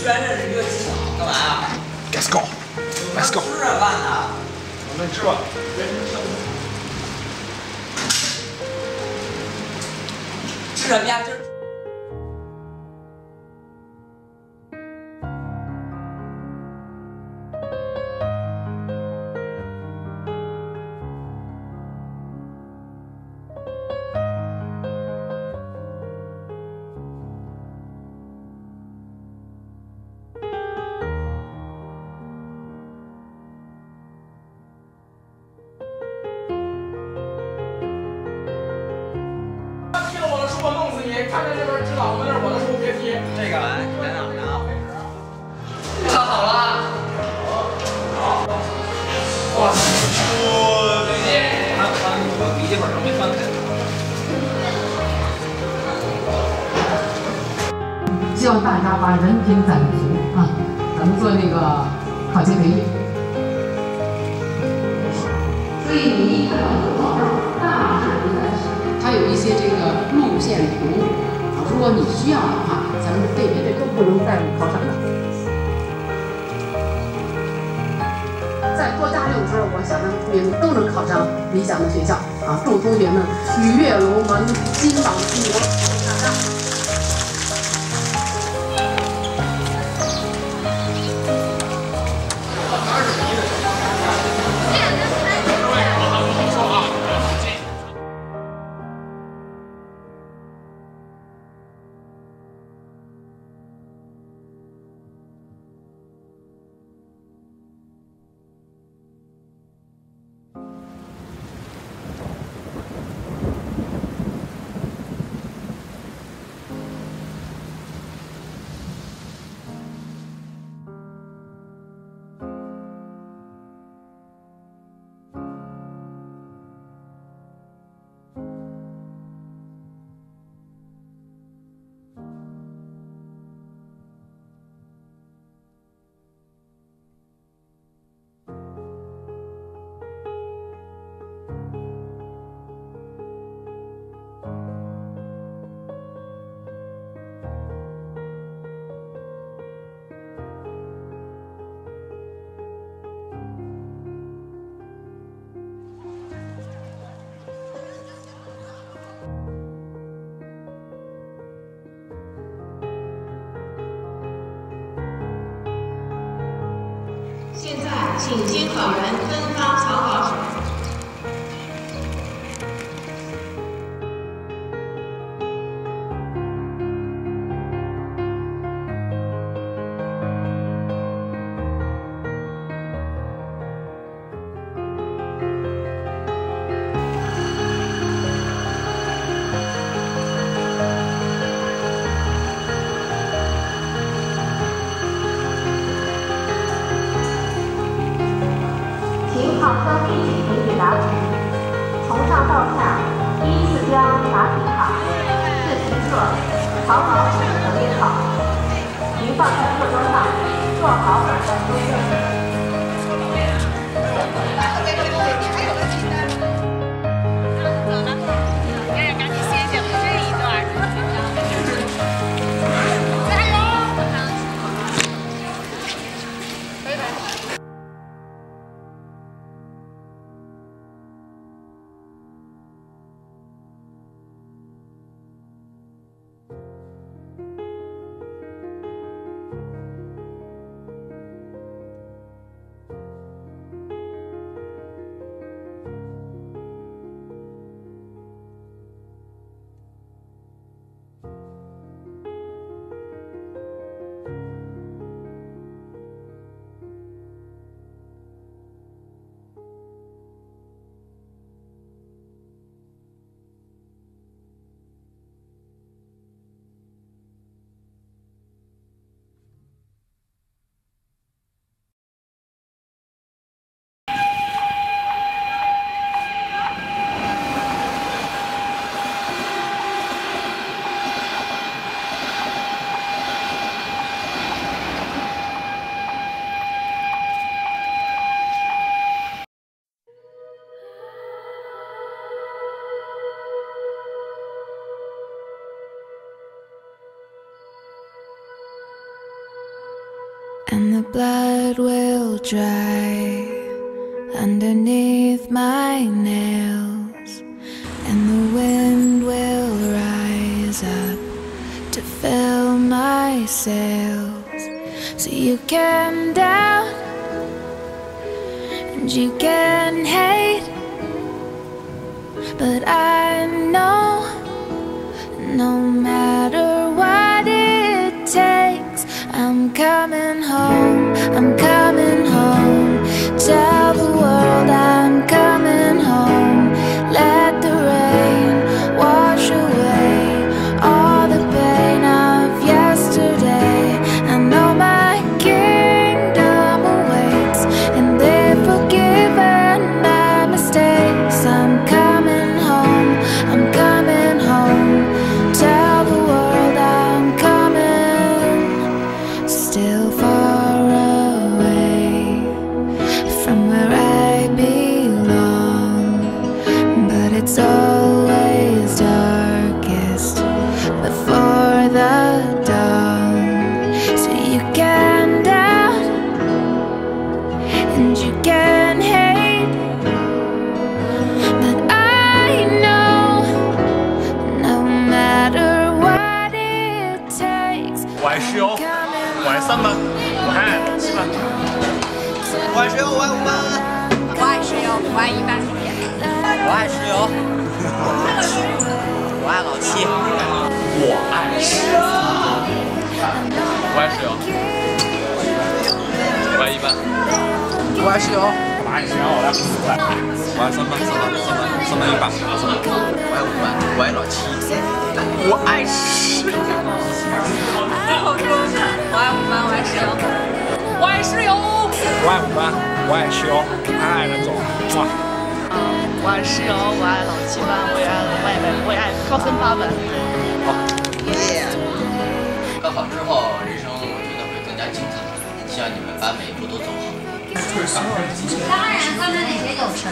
居然认识一个机长，干嘛呀？Let's go，Let's go。吃着饭呢。我们吃吧。吃什么呀？吃。看望大家把人品攒足啊，咱们做那个考前培训。所以你一看到这个大致应该是，它有一些这个路线图。如果你需要的话，咱们这边都不能再考场的。在多加六分，我想让同学们都能考上理想的学校啊！祝同学们鱼跃龙门，金榜题名！现在请监考员分发草稿纸。考生一起填写答题，从上到下依次将答题卡、自题册、草稿纸整理好，您放在课桌上，做好本分作业。And the blood will dry underneath my nails, and the wind will rise up to fill my sails. So you can doubt and you can hate, but I know no matter I'm coming home. 我爱石油，我爱三班，我爱七班。我爱石油，我爱五班，我爱石油，我爱一班。我爱石油，我爱老七，我爱石油，我爱石油，我爱一班，我爱石油，我爱石油，我爱，我爱三班，三班，三班，我爱五班，我爱老七，我爱石油，好说，我爱五班，我爱石油，我爱石油。我爱五班，我爱石油，爱爱任总，哇！我爱石油，我爱老七班，我爱我也爱我爱高分八班。高考之后，人生我觉得会更加精彩。希望你们把每一步都走好。当然，他们那些有成。